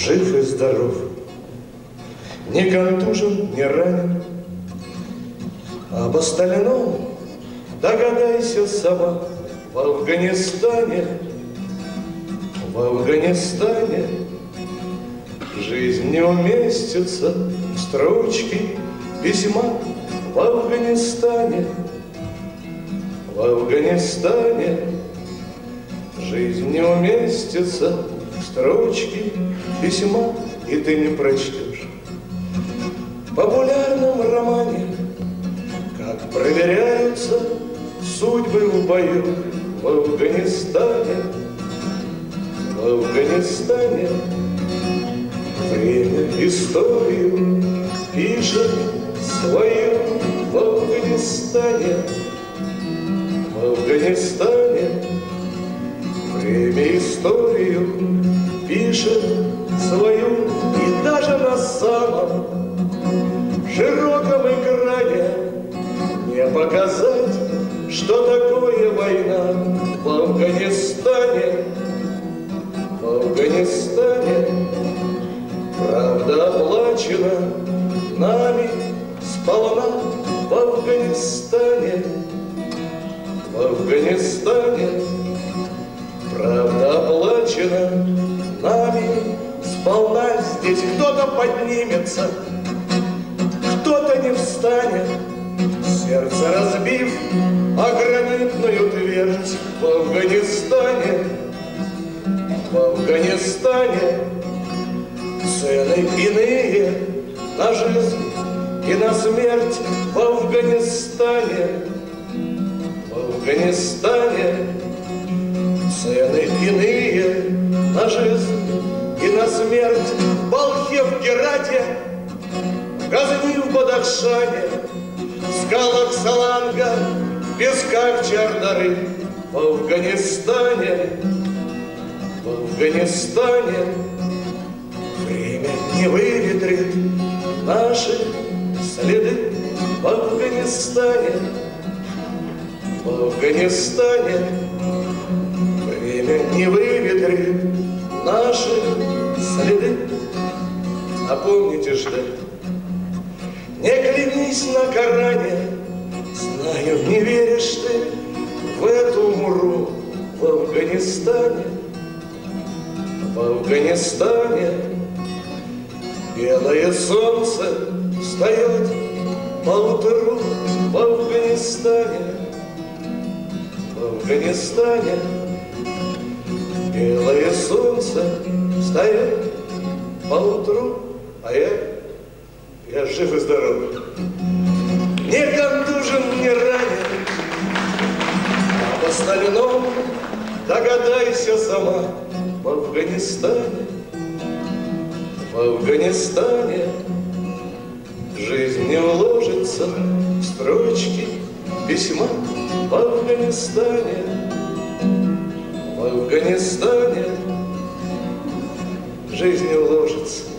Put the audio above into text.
жив и здоров, не контужен, не ранен. Об остальном догадайся сама. В Афганистане, в Афганистане Жизнь не уместится. В строчки письма в Афганистане, в Афганистане Жизнь не уместится. В строчки письма, и ты не прочтешь. В популярном романе, как проверяются судьбы в бою в Афганистане, в Афганистане время историю пишет свою в Афганистане, в Афганистане время историю пишет самом широком экране не показать, что такое война в Афганистане, в Афганистане. Правда оплачена нами сполна в Афганистане, в Афганистане. Правда оплачена сполна. Здесь кто-то поднимется, кто-то не встанет, сердце разбив о гранитную твердь в Афганистане, в Афганистане цены иные на жизнь и на смерть в Афганистане, в Афганистане цены иные на жизнь смерть в Балхе, в Герате, в Газни, в Бадахшане, в скалах Саланга, в песках Чардары, в Афганистане, в Афганистане время не выветрит наши следы в Афганистане, в Афганистане время не выветрит наши. А помните ждать. Не клянись на Коране, знаю, не веришь ты в эту умру в Афганистане, в Афганистане белое солнце встает по утру в Афганистане, в Афганистане белое солнце встает по утру, а я, я жив и здоров. Не контужен, не ранен, а об остальном догадайся сама. В Афганистане, в Афганистане жизнь не уложится в строчки письма в Афганистане, в Афганистане жизнь не уложится.